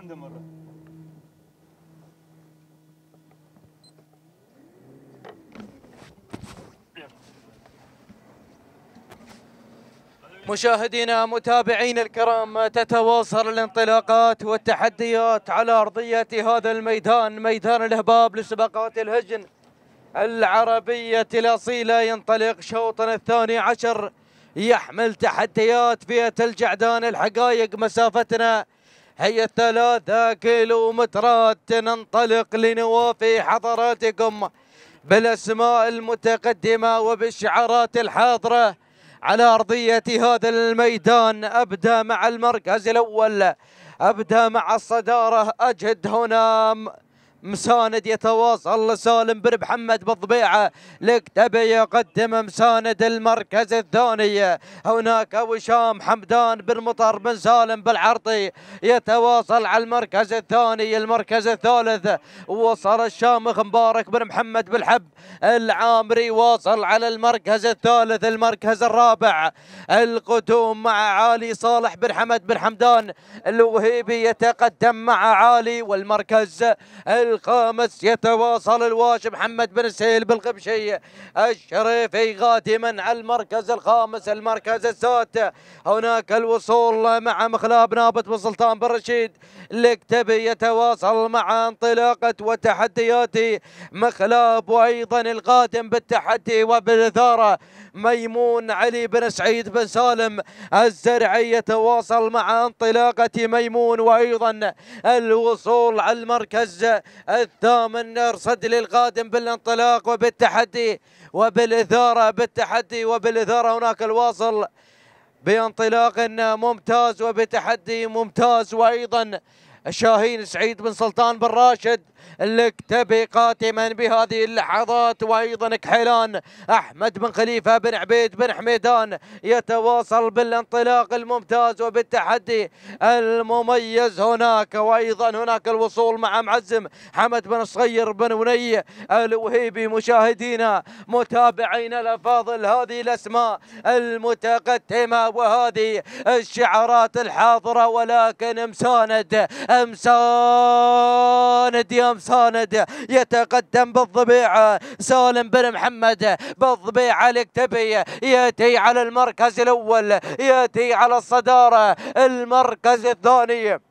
عنده مرة. مشاهدينا متابعينا الكرام تتواصل الانطلاقات والتحديات على أرضية هذا الميدان ميدان الهباب لسباقات الهجن العربية الأصيلة. ينطلق شوطنا الثاني عشر يحمل تحديات فئة الجعدان الحقائق مسافتنا. هي ثلاثة كيلومترات ننطلق لنوافي حضراتكم بالأسماء المتقدمة وبالشعارات الحاضرة. على أرضية هذا الميدان أبدأ مع المركز الأول أبدأ مع الصدارة أجد هنا مساند يتواصل سالم بن محمد بالضبيعة. لكتب يقدم مساند المركز الثاني. هناك وشام حمدان بن مطر بن سالم بالعرضي يتواصل على المركز الثاني المركز الثالث. وصل الشامخ مبارك بن محمد بالحب. العامري واصل على المركز الثالث المركز الرابع. القدوم مع علي صالح بن حمد بن حمدان. الوهيبي يتقدم مع علي. والمركز الخامس يتواصل الواش محمد بن سهيل بالقبشي الشريفي قادما على المركز الخامس المركز السادس. هناك الوصول مع مخلاب نابت بن سلطان بن رشيد. الكتبي يتواصل مع انطلاقة وتحديات مخلاب وأيضا القادم بالتحدي وبالإثارة ميمون علي بن سعيد بن سالم الزرعي يتواصل مع انطلاقة ميمون وأيضا الوصول على المركز الثامن ارصد للقادم بالانطلاق وبالتحدي وبالإثارة بالتحدي وبالإثارة. هناك الواصل بانطلاق ممتاز وبتحدي ممتاز. وأيضا شاهين سعيد بن سلطان بن راشد الكتبي قاتما بهذه اللحظات وأيضا كحيلان. أحمد بن خليفة بن عبيد بن حميدان يتواصل بالانطلاق الممتاز وبالتحدي المميز هناك وأيضا هناك الوصول مع معزم حمد بن صغير بن وني الوهيبي. مشاهدينا متابعينا الأفاضل هذه الأسماء المتقدمة وهذه الشعارات الحاضرة ولكن مساند مساند يا مساند يتقدم بالضبيعة سالم بن محمد بالضبيعة الكتبي يأتي على المركز الأول يأتي على الصدارة المركز الثاني.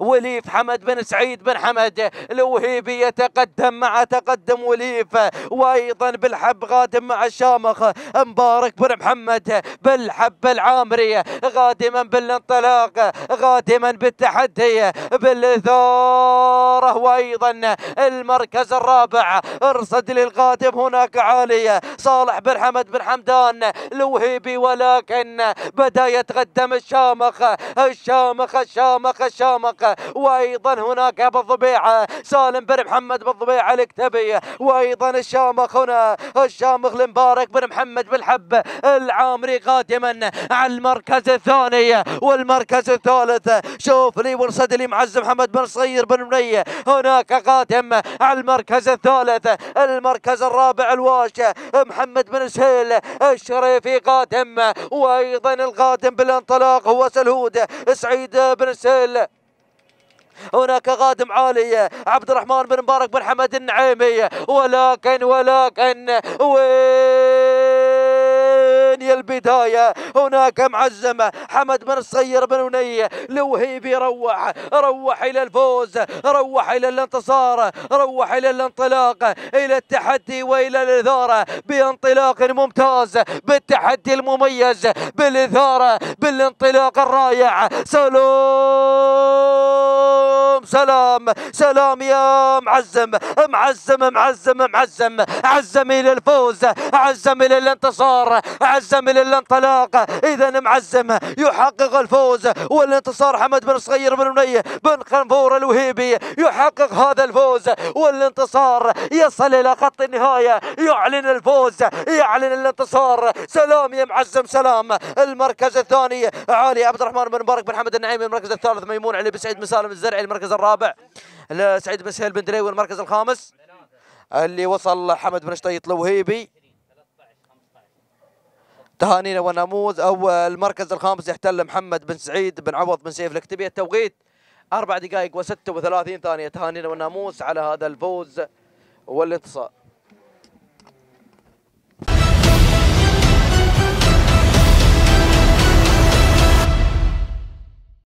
وليف حمد بن سعيد بن حمد الوهيبي يتقدم مع تقدم وليف وأيضا بالحب قادم مع الشامخ مبارك بن محمد بالحب العامري قادما بالانطلاق قادما بالتحدي بالإثارة وأيضا المركز الرابع ارصد للقادم هناك عالي صالح بن حمد بن حمدان الوهيبي ولكن بدا يتقدم الشامخ الشامخ الشامخ الشامخ. وأيضا هناك بالضبيعه سالم بن محمد بالضبيعه الكتبي وأيضا الشامخ هنا الشامخ المبارك بن محمد بالحب العامري قادما على المركز الثاني والمركز الثالث. شوف لي ورصد لي معز محمد بن صغير بن مني. هناك قادم على المركز الثالث المركز الرابع الواش محمد بن سهيل الشريفي قادم. وأيضا القادم بالانطلاق هو سلهود سعيد بن سهيل. هناك قادم عالي عبد الرحمن بن مبارك بن حمد النعيمي. ولكن ولكن وين يا البداية؟ هناك معزم حمد بن الصغير بن وني. لوهيبي روح روح إلى الفوز روح إلى الانتصار روح إلى الانطلاق إلى التحدي وإلى الإثارة بانطلاق ممتاز بالتحدي المميز بالإثارة بالانطلاق الرائع. سلام! سلام سلام يا معزم معزم معزم معزم. عزم إلى الفوز عزم إلى الانتصار عزم إلى الانطلاق. إذا معزم يحقق الفوز. والانتصار حمد بن صغير بن مني بن خنفور الوهيبي يحقق هذا الفوز. والانتصار يصل إلى خط النهاية. يعلن الفوز يعلن الانتصار. سلام يا معزم سلام. المركز الثاني علي عبد الرحمن بن مبارك بن حمد النعيمي. المركز الثالث ميمون علي بن سعيد بن سالم الزرعي. المركز الرابع سعيد بن سهيل بن دريوي المركز الخامس. اللي وصل حمد بن شطيط الوهيبي. تهانينا ونموذ. أو المركز الخامس يحتل محمد بن سعيد بن عوض بن سيف. الكتبي التوقيت. أربع دقائق و36 ثانية. تهانينا والناموس على هذا الفوز والانتصار.